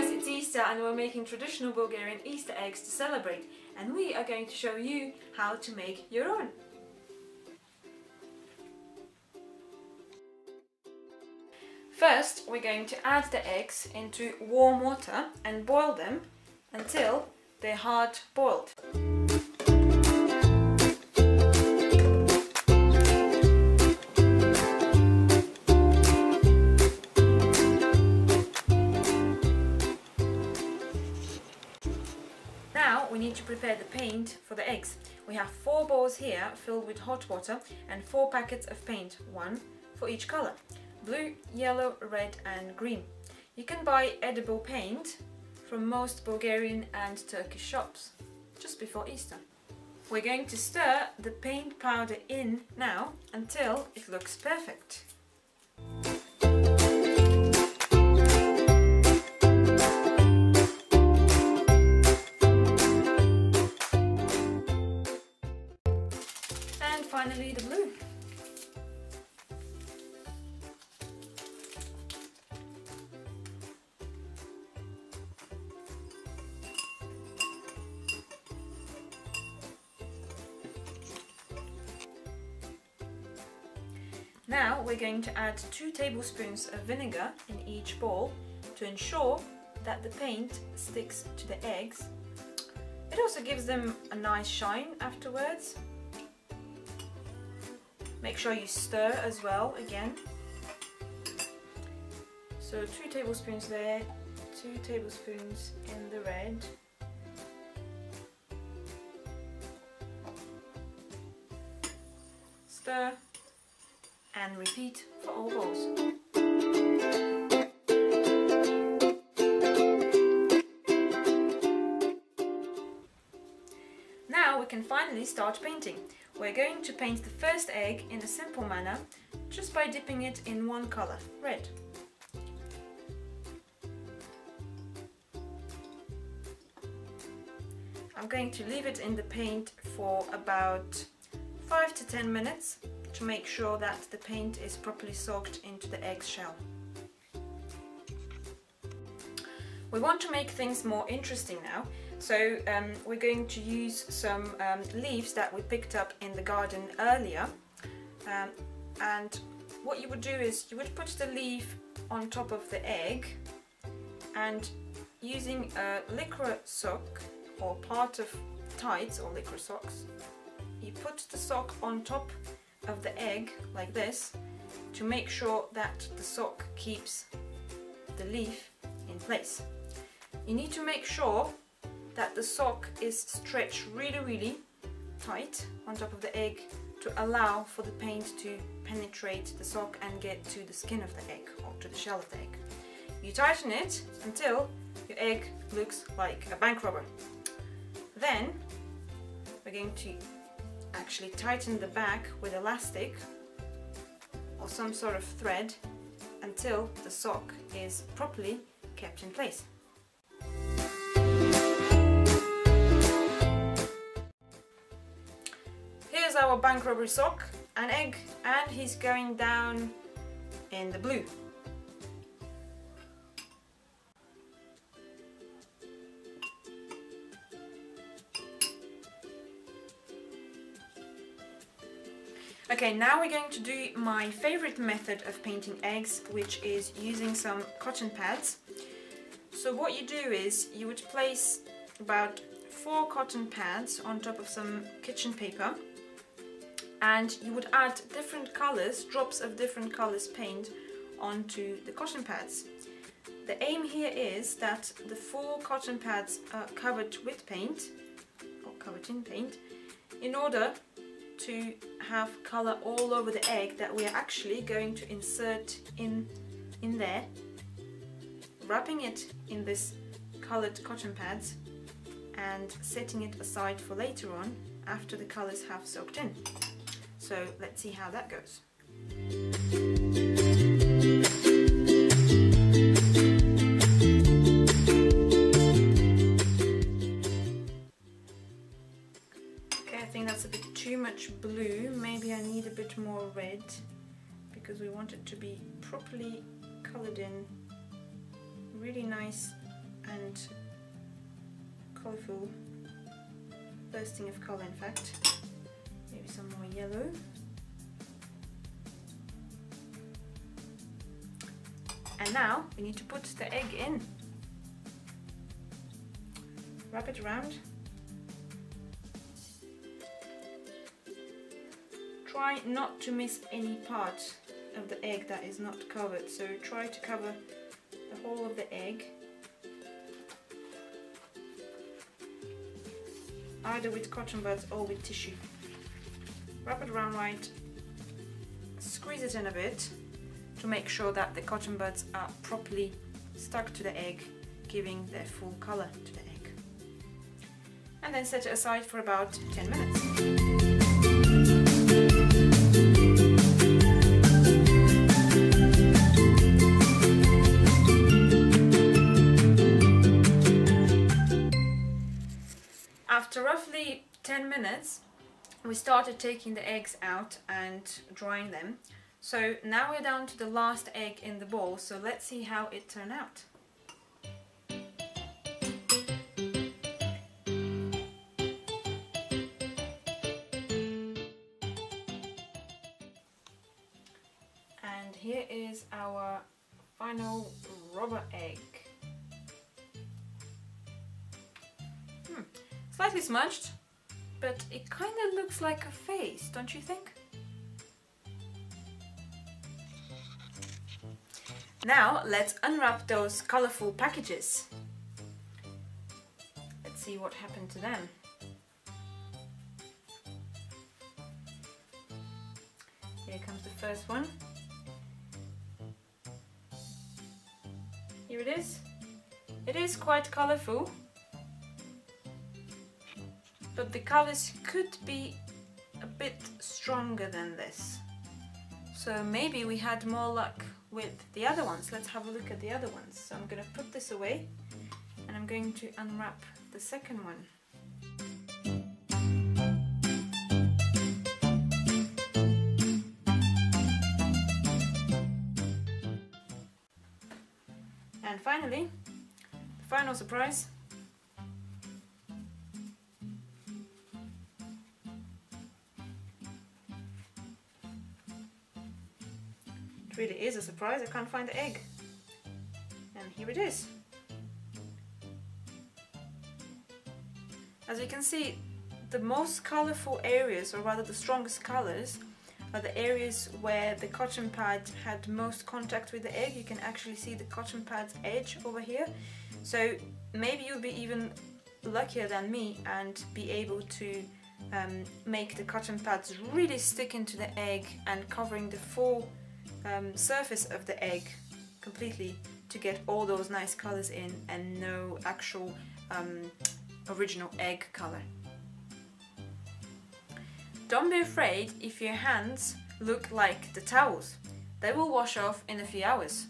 guys, it's Easter and we're making traditional Bulgarian Easter eggs to celebrate and we are going to show you how to make your own. First, we're going to add the eggs into warm water and boil them until they're hard boiled. We need to prepare the paint for the eggs. We have four bowls here filled with hot water and four packets of paint, one for each color. Blue, yellow, red and green. You can buy edible paint from most Bulgarian and Turkish shops just before Easter. We're going to stir the paint powder in now until it looks perfect. Finally the blue. Now we're going to add 2 tablespoons of vinegar in each bowl to ensure that the paint sticks to the eggs. It also gives them a nice shine afterwards. Make sure you stir as well again. So 2 tablespoons there, 2 tablespoons in the red. Stir and repeat for all bowls. Finally start painting. We're going to paint the first egg in a simple manner just by dipping it in one color, red. I'm going to leave it in the paint for about 5 to 10 minutes to make sure that the paint is properly soaked into the egg shell. We want to make things more interesting now, so um, we're going to use some um, leaves that we picked up in the garden earlier. Um, and what you would do is you would put the leaf on top of the egg and using a lycra sock or part of tights or lycra socks, you put the sock on top of the egg like this to make sure that the sock keeps the leaf in place. You need to make sure that the sock is stretched really really tight on top of the egg to allow for the paint to penetrate the sock and get to the skin of the egg or to the shell of the egg. You tighten it until your egg looks like a bank robber. Then we're going to actually tighten the back with elastic or some sort of thread until the sock is properly kept in place. Our bank robbery sock, an egg, and he's going down in the blue. Okay, now we're going to do my favorite method of painting eggs, which is using some cotton pads. So what you do is you would place about four cotton pads on top of some kitchen paper and you would add different colors, drops of different colors paint onto the cotton pads. The aim here is that the four cotton pads are covered with paint or covered in paint in order to have color all over the egg that we are actually going to insert in in there wrapping it in this colored cotton pads and setting it aside for later on after the colors have soaked in so let's see how that goes Okay, I think that's a bit too much blue, maybe I need a bit more red because we want it to be properly colored in. Really nice and colourful bursting of colour in fact. Maybe some more yellow. And now we need to put the egg in. Wrap it around. Try not to miss any part of the egg that is not covered. So try to cover the whole of the egg. Either with cotton buds or with tissue. Wrap it around right, squeeze it in a bit to make sure that the cotton buds are properly stuck to the egg, giving their full color to the egg. And then set it aside for about 10 minutes. After roughly 10 minutes, we started taking the eggs out and drying them. So now we're down to the last egg in the bowl, so let's see how it turned out. And here is our final rubber egg. Hmm. Slightly smudged, but it kind of looks like a face, don't you think? Now let's unwrap those colorful packages. Let's see what happened to them. Here comes the first one. Here it is. It is quite colorful, but the colors could be a bit stronger than this. So maybe we had more luck with the other ones. Let's have a look at the other ones. So I'm going to put this away and I'm going to unwrap the second one. And finally, the final surprise. Really is a surprise, I can't find the egg. And here it is. As you can see, the most colorful areas, or rather the strongest colors, are the areas where the cotton pad had most contact with the egg. You can actually see the cotton pad's edge over here. So maybe you'll be even luckier than me and be able to um, make the cotton pads really stick into the egg and covering the full um, surface of the egg completely to get all those nice colors in and no actual um, original egg color. Don't be afraid if your hands look like the towels. They will wash off in a few hours.